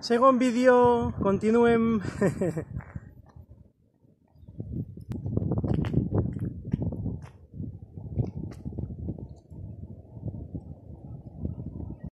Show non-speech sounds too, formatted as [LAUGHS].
Segon vídeo, continuem. [LAUGHS]